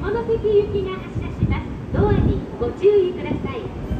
下関行きが発車します。ドアにご注意ください。